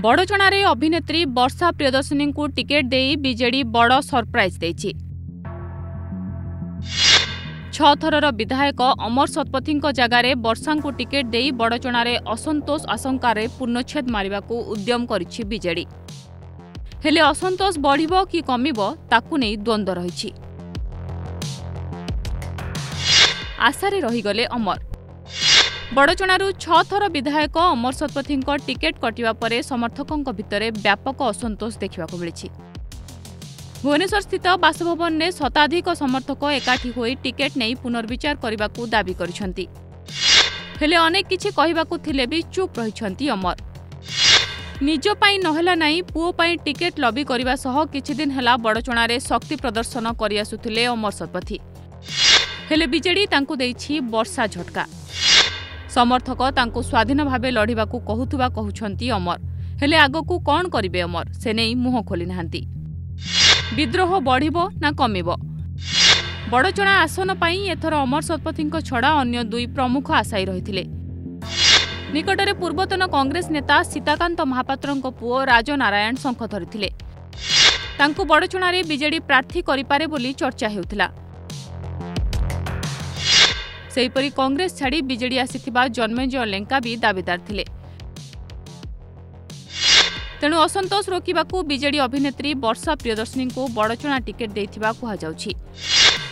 ବଡ଼ଚଣାରେ ଅଭିନେତ୍ରୀ ବର୍ଷା ପ୍ରିୟଦର୍ଶିନୀଙ୍କୁ ଟିକେଟ୍ ଦେଇ ବିଜେଡି ବଡ଼ ସରପ୍ରାଇଜ୍ ଦେଇଛି। ଛଅ ଥରର ବିଧାୟକ ଅମର ଶତପଥୀଙ୍କ ଜାଗାରେ ବର୍ଷାଙ୍କୁ ଟିକେଟ୍ ଦେଇ ବଡ଼ଚଣାରେ ଅସନ୍ତୋଷ ଆଶଙ୍କାରେ ପୂର୍ଣ୍ଣଚ୍ଛେଦ ମାରିବାକୁ ଉଦ୍ୟମ କରିଛି ବିଜେଡି। ହେଲେ ଅସନ୍ତୋଷ ବଢ଼ିବ କି କମିବ ତାକୁ ନେଇ ଦ୍ୱନ୍ଦ୍ୱ ରହିଛି। ଆଶାରେ ରହିଗଲେ ଅମର। ବଡ଼ଚଣାରୁ ଛଅ ଥର ବିଧାୟକ ଅମର ଶତପଥୀଙ୍କ ଟିକେଟ୍ କଟିବା ପରେ ସମର୍ଥକଙ୍କ ଭିତରେ ବ୍ୟାପକ ଅସନ୍ତୋଷ ଦେଖିବାକୁ ମିଳିଛି। ଭୁବନେଶ୍ୱରସ୍ଥିତ ବାସଭବନରେ ଶତାଧିକ ସମର୍ଥକ ଏକାଠି ହୋଇ ଟିକେଟ୍ ନେଇ ପୁନର୍ବିଚାର କରିବାକୁ ଦାବି କରିଛନ୍ତି। ହେଲେ ଅନେକ କିଛି କହିବାକୁ ଥିଲେ ବି ଚୁପ୍ ରହିଛନ୍ତି ଅମର। ନିଜ ପାଇଁ ନହେଲା ନାହିଁ ପୁଅ ପାଇଁ ଟିକେଟ୍ ଲବି କରିବା ସହ କିଛିଦିନ ହେଲା ବଡ଼ଚଣାରେ ଶକ୍ତି ପ୍ରଦର୍ଶନ କରିଆସୁଥିଲେ ଅମର ଶତପଥୀ। ହେଲେ ବିଜେଡି ତାଙ୍କୁ ଦେଇଛି ବର୍ଷା ଝଟକା। ସମର୍ଥକ ତାଙ୍କୁ ସ୍ୱାଧୀନ ଭାବେ ଲଢ଼ିବାକୁ କହୁଥିବା କହୁଛନ୍ତି ଅମର। ହେଲେ ଆଗକୁ କ'ଣ କରିବେ ଅମର? ସେ ନେଇ ମୁହଁ ଖୋଲି ନାହାନ୍ତି ବିଦ୍ରୋହ ବଢ଼ିବ ନା କମିବ? ବଡ଼ଚଣା ଆସନ ପାଇଁ ଏଥର ଅମର ଶତପଥୀଙ୍କ ଛଡ଼ା ଅନ୍ୟ ଦୁଇ ପ୍ରମୁଖ ଆଶାୟୀ ରହିଥିଲେ। ନିକଟରେ ପୂର୍ବତନ କଂଗ୍ରେସ ନେତା ସୀତାକାନ୍ତ ମହାପାତ୍ରଙ୍କ ପୁଅ ରାଜନାରାୟଣ ଶଙ୍ଖ ଧରିଥିଲେ। ତାଙ୍କୁ ବଡ଼ଚଣାରେ ବିଜେଡି ପ୍ରାର୍ଥୀ କରିପାରେ ବୋଲି ଚର୍ଚ୍ଚା ହେଉଥିଲା। ସେହିପରି କଂଗ୍ରେସ ଛାଡ଼ି ବିଜେଡି ଆସିଥିବା ଜନ୍ମେଜୟ ଲେଙ୍କା ବି ଦାବିଦାର ଥିଲେ। ତେଣୁ ଅସନ୍ତୋଷ ରୋକିବାକୁ ବିଜେଡି ଅଭିନେତ୍ରୀ ବର୍ଷା ପ୍ରିୟଦର୍ଶିନୀଙ୍କୁ ବଡ଼ଚଣା ଟିକେଟ୍ ଦେଇଥିବା କୁହାଯାଉଛି।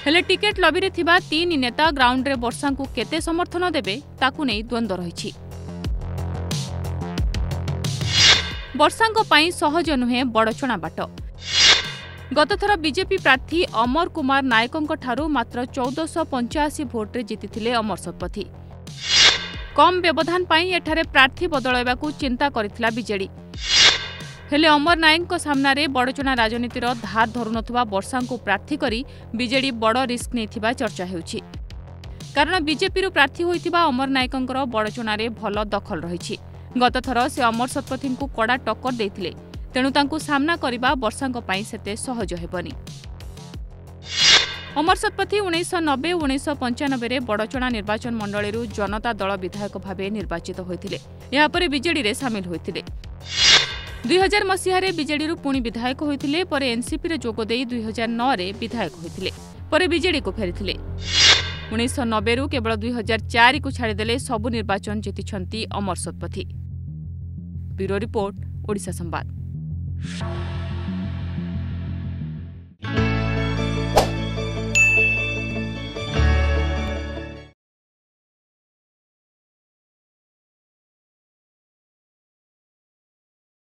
ହେଲେ ଟିକେଟ୍ ଲବିରେ ଥିବା ତିନି ନେତା ଗ୍ରାଉଣ୍ଡରେ ବର୍ଷାଙ୍କୁ କେତେ ସମର୍ଥନ ଦେବେ ତାକୁ ନେଇ ଦ୍ୱନ୍ଦ୍ୱ ରହିଛି। ବର୍ଷାଙ୍କ ପାଇଁ ସହଜ ନୁହେଁ ବଡ଼ଚଣା ବାଟ। ଗତଥର ବିଜେପି ପ୍ରାର୍ଥୀ ଅମର କୁମାର ନାୟକଙ୍କଠାରୁ ମାତ୍ର ଚଉଦଶହ ପଞ୍ଚାଅଶୀ ଭୋଟ୍ରେ ଜିତିଥିଲେ ଅମର ଶତପଥୀ। କମ୍ ବ୍ୟବଧାନ ପାଇଁ ଏଠାରେ ପ୍ରାର୍ଥୀ ବଦଳାଇବାକୁ ଚିନ୍ତା କରିଥିଲା ବିଜେଡି। ହେଲେ ଅମର ନାୟକଙ୍କ ସାମ୍ନାରେ ବଡ଼ଚଣା ରାଜନୀତିର ଧାର ଧରୁନଥିବା ବର୍ଷାଙ୍କୁ ପ୍ରାର୍ଥୀ କରି ବିଜେଡି ବଡ଼ ରିସ୍କ ନେଇଥିବା ଚର୍ଚ୍ଚା ହେଉଛି। କାରଣ ବିଜେପିରୁ ପ୍ରାର୍ଥୀ ହୋଇଥିବା ଅମର ନାୟକଙ୍କର ବଡ଼ଚଣାରେ ଭଲ ଦଖଲ ରହିଛି। ଗତଥର ସେ ଅମର ଶତପଥୀଙ୍କୁ କଡ଼ା ଟକ୍କର ଦେଇଥିଲେ। ତେଣୁ ତାଙ୍କୁ ସାମ୍ନା କରିବା ବର୍ଷାଙ୍କ ପାଇଁ ସେତେ ସହଜ ହେବନି। ଅମର ଶତପଥୀ ଉଣେଇଶହ ନବେ ଉଣେଇଶହ ପଞ୍ଚାନବେରେ ବଡ଼ଚଣା ନିର୍ବାଚନ ମଣ୍ଡଳୀରୁ ଜନତା ଦଳ ବିଧାୟକ ଭାବେ ନିର୍ବାଚିତ ହୋଇଥିଲେ। ଏହାପରେ ବିଜେଡିରେ ସାମିଲ ହୋଇଥିଲେ। ଦୁଇହଜାର ମସିହାରେ ବିଜେଡିରୁ ପୁଣି ବିଧାୟକ ହୋଇଥିଲେ ପରେ ଏନ୍ସିପିରେ ଯୋଗ ଦେଇ ଦୁଇହଜାର ନଅରେ ବିଧାୟକ ହୋଇଥିଲେ ପରେ ବିଜେଡିକୁ ଫେରିଥିଲେ। ଉଣେଇଶହ ନବେରୁ କେବଳ ଦୁଇହଜାର ଚାରିକୁ ଛାଡ଼ିଦେଲେ ସବୁ ନିର୍ବାଚନ ଜିତିଛନ୍ତି ଅମର ଶତପଥୀ। ରିପୋର୍ଟ ଓଡ଼ିଶା ସମ୍ବାଦ। Bye.